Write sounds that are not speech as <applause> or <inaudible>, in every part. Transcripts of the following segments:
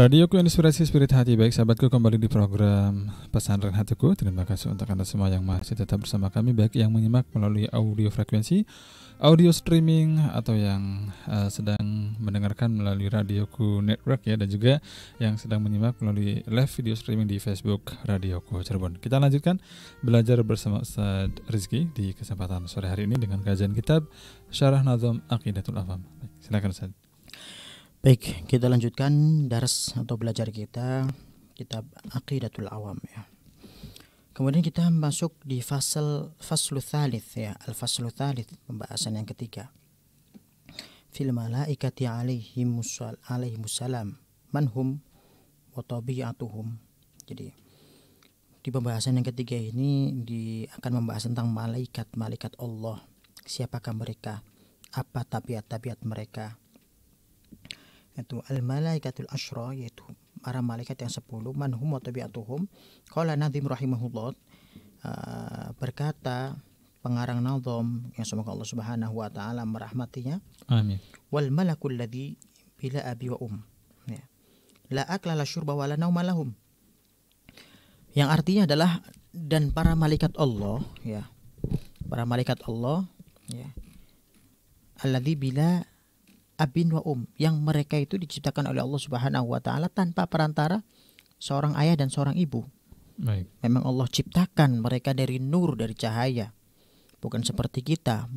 Radioku Inspirasi Spirit Hati. Baik sahabatku kembali di program Pesantren Hatiku. Terima kasih untuk Anda semua yang masih tetap bersama kami Baik yang menyimak melalui audio frekuensi Audio streaming Atau yang uh, sedang mendengarkan melalui Radioku Network ya Dan juga yang sedang menyimak melalui live video streaming di Facebook Radioku Cirebon. Kita lanjutkan belajar bersama Ustaz Rizky Di kesempatan sore hari ini dengan kajian kitab Syarah Nazam Aqidatul Afam. Silakan Ustaz Baik, kita lanjutkan daras atau belajar kita kitab Aqidatul Awam ya. Kemudian kita masuk di fasal faslu thalith ya, al-faslu thalith pembahasan yang ketiga. Fil malaikati alaihi musal alaihi musallam manhum wa tabi'atuhum. Jadi di pembahasan yang ketiga ini di akan membahas tentang malaikat malaikat Allah. Siapakah mereka? Apa tabiat-tabiat mereka? Yaitu al malaikatul asyra yaitu para malaikat yang sepuluh manhum wa tabiatuhum. Qala nadhim rahimahullah uh, berkata pengarang nazam yang semoga Allah Subhanahu wa taala merahmatinya amin. Wal malakul ladzi bila abi wa um. Ya. la akla la syurba wa la nauma lahum. Yang artinya adalah dan para malaikat Allah ya para malaikat Allah ya alladzi bila abin wa um yang mereka itu diciptakan oleh Allah Subhanahu wa taala tanpa perantara seorang ayah dan seorang ibu. Baik. Memang Allah ciptakan mereka dari nur dari cahaya. Bukan seperti kita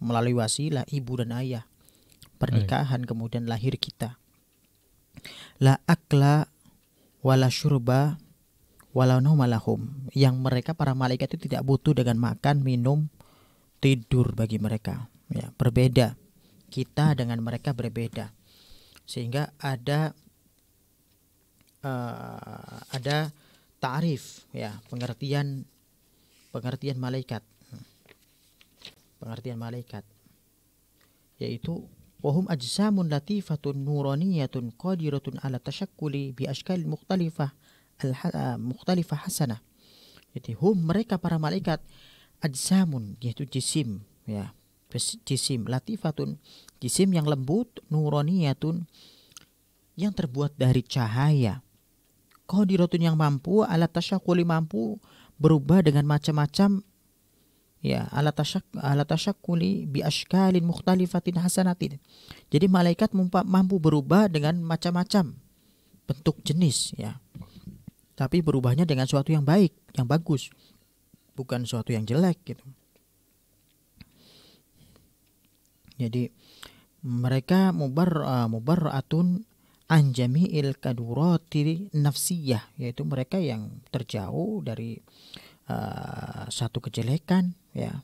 melalui wasilah ibu dan ayah. Pernikahan Baik. kemudian lahir kita. La akla wala syurba wala naumalahum yang mereka para malaikat itu tidak butuh dengan makan, minum, tidur bagi mereka. Ya, berbeda kita dengan mereka berbeda. Sehingga ada uh, ada tarif ya pengertian pengertian malaikat. Pengertian malaikat. Yaitu wahum ajsamun latifatun nuraniyatun qadiratun ala tashakkuli bi ashkal mukhtalifah al mukhtalifah hasanah. Jadi hum mereka para malaikat ajsamun yaitu jisim ya jisim latifatun. Jisim yang lembut nuroniyatun yang terbuat dari cahaya. Qadiratun yang mampu alat tasyakuli mampu berubah dengan macam-macam. Ya alat tasyak alat tasyakuli bi ashkalin mukhtalifatin hasanatin. Jadi malaikat mampu berubah dengan macam-macam bentuk jenis ya. Tapi berubahnya dengan suatu yang baik yang bagus. Bukan suatu yang jelek gitu Jadi mereka mubar uh, mubarratun anjami'il kadurati nafsiyah yaitu mereka yang terjauh dari uh, satu kejelekan ya.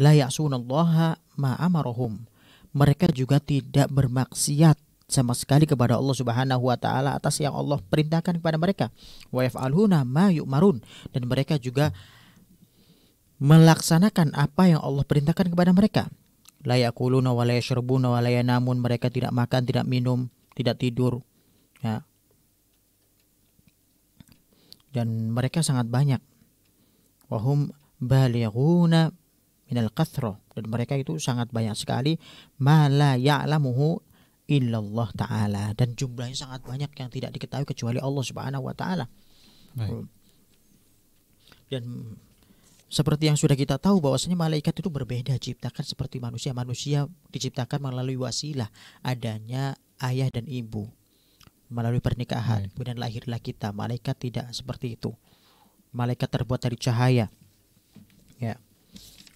La ya'sunallaha ma amarahum. Mereka juga tidak bermaksiat sama sekali kepada Allah Subhanahu wa taala atas yang Allah perintahkan kepada mereka. Wa yaf'aluna ma yu'marun. Dan mereka juga melaksanakan apa yang Allah perintahkan kepada mereka layakuluna wa layashrabuna wa layanamun mereka tidak makan tidak minum tidak tidur. Ya. Dan mereka sangat banyak. Wahum balighuna minal kathra dan mereka itu sangat banyak sekali. Ma la ya'lamuhu illallah taala. Dan jumlahnya sangat banyak yang tidak diketahui kecuali Allah Subhanahu wa taala. Dan seperti yang sudah kita tahu bahwasanya malaikat itu berbeda ciptakan seperti manusia. Manusia diciptakan melalui wasilah adanya ayah dan ibu melalui pernikahan. Baik. Kemudian lahirlah kita. Malaikat tidak seperti itu. Malaikat terbuat dari cahaya. Ya.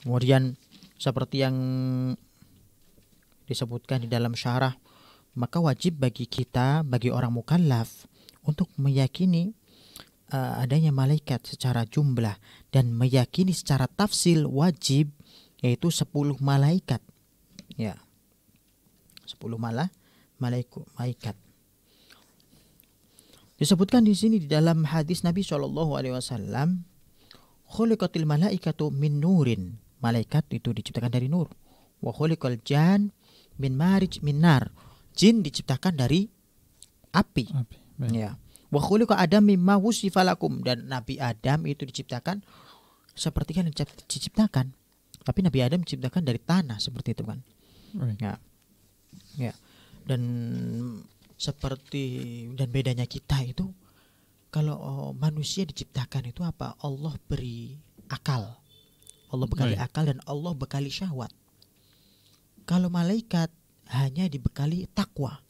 Kemudian seperti yang disebutkan di dalam syarah, maka wajib bagi kita, bagi orang mukallaf untuk meyakini uh, adanya malaikat secara jumlah dan meyakini secara tafsil wajib yaitu 10 malaikat. Ya. 10 malah malaikat. Disebutkan di sini di dalam hadis Nabi Shallallahu alaihi wasallam khuliqatil malaikatu min nurin. Malaikat itu diciptakan dari nur. Wa khuliqal jan min marij min nar. Jin diciptakan dari api. api. Ya. Wa khuliqa Adam mimma wusifalakum dan Nabi Adam itu diciptakan seperti kan diciptakan. Tapi Nabi Adam diciptakan dari tanah seperti itu kan. Right. Ya. Ya. Dan seperti dan bedanya kita itu kalau oh, manusia diciptakan itu apa? Allah beri akal. Allah bekali Baik. akal dan Allah bekali syahwat. Kalau malaikat hanya dibekali takwa.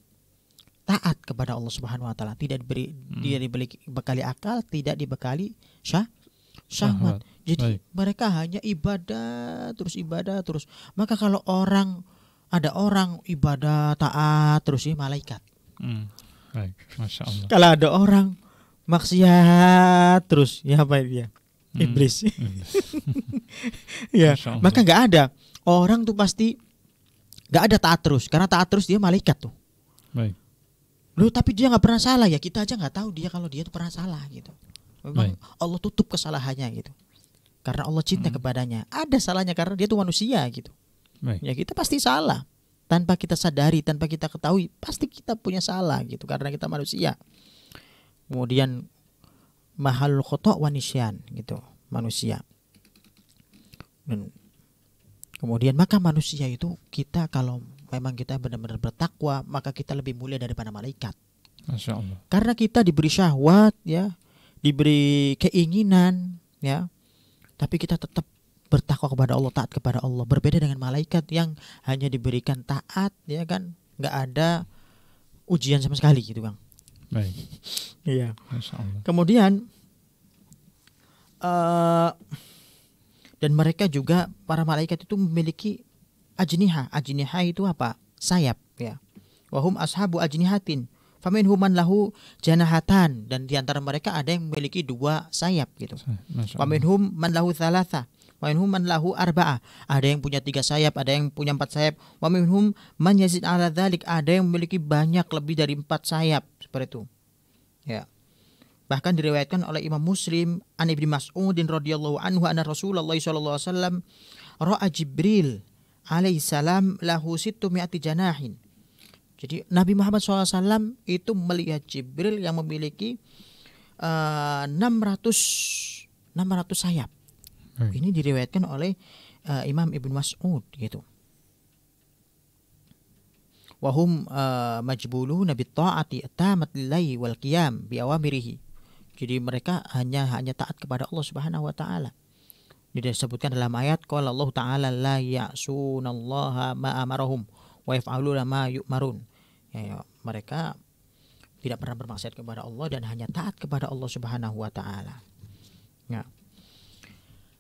Taat kepada Allah Subhanahu wa taala, tidak diberi Hmm. tidak diberi bekali akal, tidak dibekali syah syahwat. Jadi Baik. mereka hanya ibadah terus ibadah terus. Maka kalau orang ada orang ibadah taat terus ini malaikat. Hmm. Baik, masya Allah. Kalau ada orang maksiat terus ya apa dia? Hmm. Iblis. Iblis. <laughs> ya. Maka nggak ada orang tuh pasti nggak ada taat terus karena taat terus dia malaikat tuh. Baik. Loh tapi dia nggak pernah salah ya kita aja nggak tahu dia kalau dia tuh pernah salah gitu. Memang Baik. Allah tutup kesalahannya gitu. Karena Allah cinta Hmm. kepadanya. Ada salahnya karena dia tuh manusia gitu. Baik. Ya kita pasti salah. Tanpa kita sadari, tanpa kita ketahui, pasti kita punya salah gitu karena kita manusia. Kemudian mahal khotok wanisyan gitu, manusia. Dan kemudian maka manusia itu kita kalau memang kita benar-benar bertakwa, maka kita lebih mulia daripada malaikat. Masya Allah. Karena kita diberi syahwat ya, diberi keinginan ya. Tapi kita tetap bertakwa kepada Allah, taat kepada Allah. Berbeda dengan malaikat yang hanya diberikan taat ya kan, nggak ada ujian sama sekali gitu, Bang. Baik. Iya. Kemudian eh dan mereka juga para malaikat itu memiliki ajniha. Ajniha itu apa? Sayap ya. Wahum ashabu ajnihatin. Faminhum man lahu janahatan dan di antara mereka ada yang memiliki dua sayap gitu. Allah. Waminhum man lahu thalatha. Waminhum man lahu arba'ah. Ada yang punya tiga sayap, ada yang punya empat sayap. Waminhum man yazid ala dhalik. Ada yang memiliki banyak lebih dari empat sayap. Seperti itu. Ya. Bahkan diriwayatkan oleh Imam Muslim an Ibnu Mas'udin radhiyallahu anhu anna Rasulullah sallallahu alaihi wasallam ra'a Jibril alaihi salam lahu sittu mi'ati janahin. Jadi Nabi Muhammad SAW itu melihat Jibril yang memiliki eh, 600 600 sayap. Baik. Ini diriwayatkan oleh eh, Imam Ibnu Mas'ud gitu. Wahum uh, majbuluna bitta'ati tamat lillahi wal qiyam bi awamirihi. Jadi mereka hanya hanya taat kepada Allah Subhanahu wa taala. Disebutkan dalam ayat qala Allah taala la ya'sunallaha ma amarahum wa yaf'aluna ma yu'marun. Ya, ya, mereka tidak pernah bermaksiat kepada Allah dan hanya taat kepada Allah Subhanahu wa taala. Ya.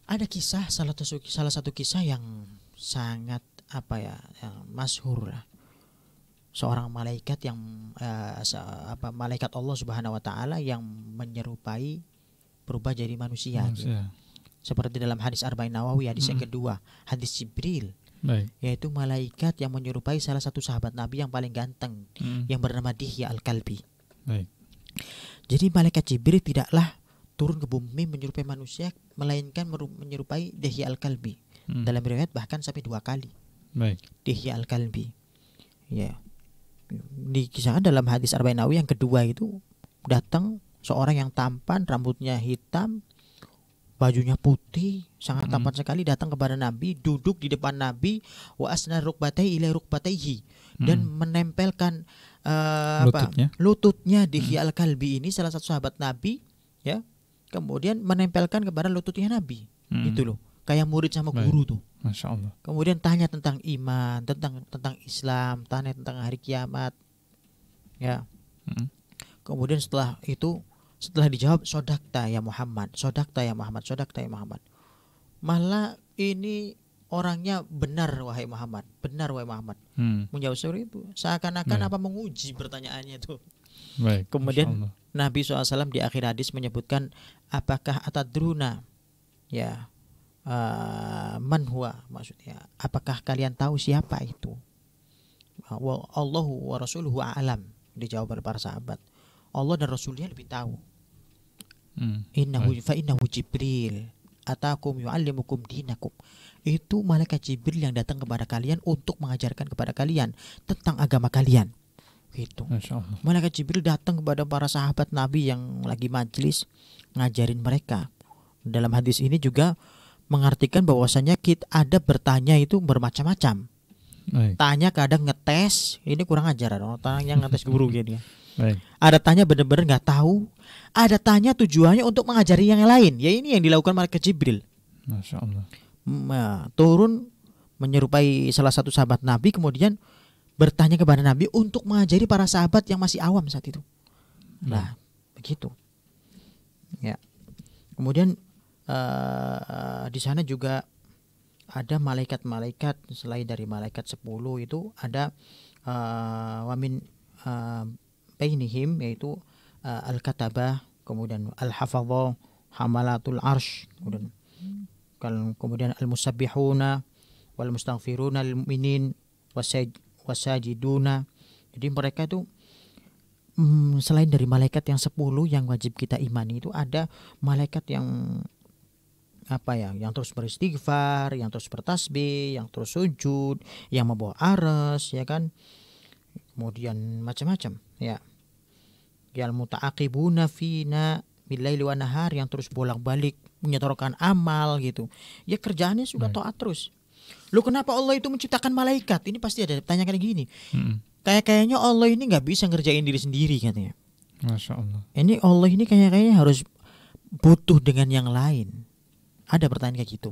Ada kisah salah satu salah satu kisah yang sangat apa ya, yang masyhur. Seorang malaikat yang eh, apa malaikat Allah Subhanahu wa taala yang menyerupai berubah jadi manusia. gitu. Seperti dalam hadis Arba'in Nawawi hadis yang Mm. kedua, hadis Jibril Baik. yaitu malaikat yang menyerupai salah satu sahabat Nabi yang paling ganteng Hmm. yang bernama Dihya Al-Kalbi. Baik. Jadi malaikat Jibril tidaklah turun ke bumi menyerupai manusia melainkan menyerupai Dihya Al-Kalbi. Hmm. Dalam riwayat bahkan sampai dua kali Baik. Dihya Al-Kalbi. Ya. Dikisahkan dalam hadis Arba'in Nawawi yang kedua itu datang seorang yang tampan, rambutnya hitam, bajunya putih, sangat Mm. tampan sekali datang kepada Nabi, duduk di depan Nabi, wa asna rukbatai ila rukbataihi dan Hmm. menempelkan eh, apa? Lututnya. lututnya Dihya Al-Kalbi ini salah satu sahabat Nabi ya. Kemudian menempelkan kepada lututnya Nabi. Hmm. Itu loh. Kayak murid sama Baik. guru tuh. Masya Allah. Kemudian tanya tentang iman, tentang tentang Islam, tanya tentang hari kiamat. Ya. Hmm. Kemudian setelah itu setelah dijawab sodakta ya Muhammad, sodakta ya Muhammad, sodakta ya Muhammad. Malah ini orangnya benar wahai Muhammad, benar wahai Muhammad. Hmm. Menjawab seperti itu. Seakan-akan Baik. apa menguji pertanyaannya itu. Baik. Kemudian-. Nabi SAW di akhir hadis menyebutkan apakah atadruna ya eh, man huwa maksudnya apakah kalian tahu siapa itu wa Allahu wa rasuluhu a'lam dijawab oleh para sahabat Allah dan Rasulnya lebih tahu Hmm. innahu fa innahu Jibril atakum yuallimukum dinakum itu malaikat Jibril yang datang kepada kalian untuk mengajarkan kepada kalian tentang agama kalian gitu. Malaikat Jibril datang kepada para sahabat Nabi yang lagi majlis ngajarin mereka. Dalam hadis ini juga mengartikan bahwasanya kita ada bertanya itu bermacam-macam. Baik. Tanya kadang ngetes, ini kurang ajar dong. Tanya ngetes guru <laughs> gini. Baik. Ada tanya bener-bener nggak tahu. Ada tanya tujuannya untuk mengajari yang lain. Ya ini yang dilakukan malaikat Jibril. Masya Allah. Ya, turun menyerupai salah satu sahabat Nabi kemudian bertanya kepada Nabi untuk mengajari para sahabat yang masih awam saat itu. Nah, begitu. Ya. Kemudian eh, di sana juga ada malaikat-malaikat selain dari malaikat 10 itu ada eh, wamin eh, bainihim yaitu eh, al-katabah, kemudian al-hafadhah, hamalatul arsh, kemudian kal- kemudian al-musabbihuna wal mustaghfiruna lil mu'minin wasaj- wasajiduna. Jadi mereka itu mm, selain dari malaikat yang 10 yang wajib kita imani itu ada malaikat yang apa ya yang terus beristighfar yang terus bertasbih yang terus sujud yang membawa aras ya kan? Kemudian macam-macam ya. Yang muta'aqibuna fina billaili wa nahar yang terus bolak-balik menyetorkan amal gitu. Ya kerjaannya sudah taat terus. Lu kenapa Allah itu menciptakan malaikat? Ini pasti ada tanya kayak gini. Mm-mm. kayak kayaknya Allah ini nggak bisa ngerjain diri sendiri katanya. Masya Allah. ini Allah ini kayak kayaknya harus butuh dengan yang lain ada pertanyaan kayak gitu.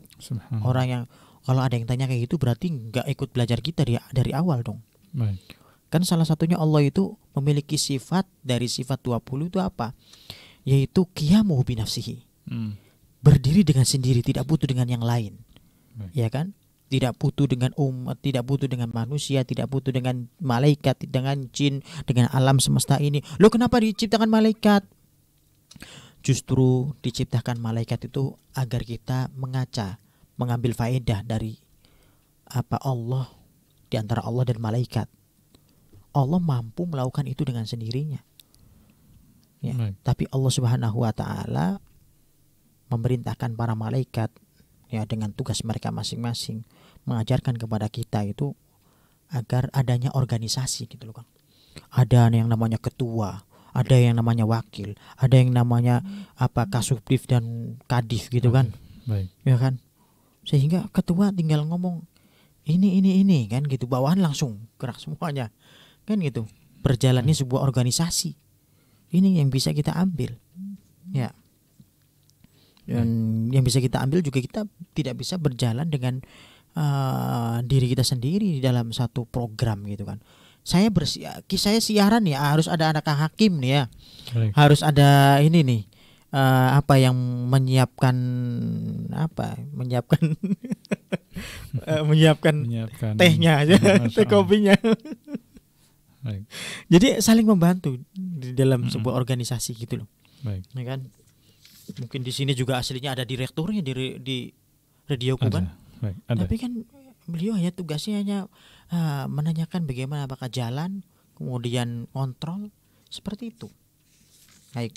Orang yang kalau ada yang tanya kayak gitu berarti nggak ikut belajar kita dari dari awal dong. Baik. kan salah satunya Allah itu memiliki sifat dari sifat 20 itu apa? Yaitu qiyamuhu binafsihi. Mm. berdiri dengan sendiri tidak butuh dengan yang lain. Baik. ya kan? Tidak butuh dengan umat tidak butuh dengan manusia tidak butuh dengan malaikat dengan jin dengan alam semesta ini. Lo kenapa diciptakan malaikat justru diciptakan malaikat itu agar kita mengaca mengambil faedah dari apa Allah di antara Allah dan malaikat Allah mampu melakukan itu dengan sendirinya Ya. Baik. tapi Allah Subhanahu wa taala memerintahkan para malaikat ya dengan tugas mereka masing-masing mengajarkan kepada kita itu agar adanya organisasi gitu loh Kang. Ada yang namanya ketua, ada yang namanya wakil, ada yang namanya apa kasubdif dan kadif gitu kan. Baik. Ya kan? Sehingga ketua tinggal ngomong ini ini ini kan gitu bawahan langsung gerak semuanya. Kan gitu. Berjalannya sebuah organisasi. Ini yang bisa kita ambil. Ya. Dan yang bisa kita ambil juga kita tidak bisa berjalan dengan eh, diri kita sendiri di dalam satu program gitu kan. Saya bersi saya siaran ya harus ada anak hakim nih ya Baik. harus ada ini nih eh, apa yang menyiapkan apa menyiapkan <laughs> eh, menyiapkan Menyiapkan tehnya aja <laughs> teh kopinya Baik. jadi saling membantu di dalam Mm-mm. sebuah organisasi gitu loh Baik. ya kan mungkin di sini juga aslinya ada direkturnya di di kan Baik. Ada. tapi kan beliau hanya tugasnya hanya eh, menanyakan bagaimana apakah jalan kemudian kontrol seperti itu baik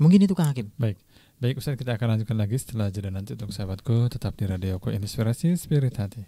mungkin itu kang Hakim Baik. Baik Ustaz kita akan lanjutkan lagi setelah jeda nanti untuk sahabatku tetap di radioku Inspirasi Spirit Hati.